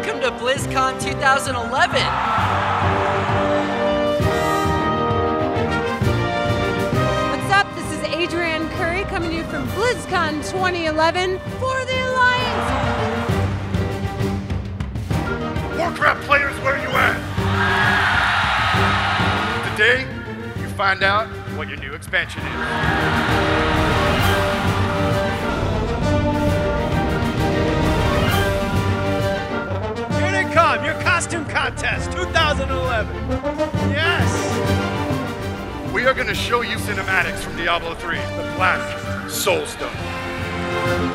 Welcome to BlizzCon 2011. What's up? This is Adrianne Curry coming to you from BlizzCon 2011 for the Alliance. Warcraft players, where you at? Today, you find out what your new expansion is. Costume contest 2011. Yes! We are going to show you cinematics from Diablo 3, the classic Soulstone.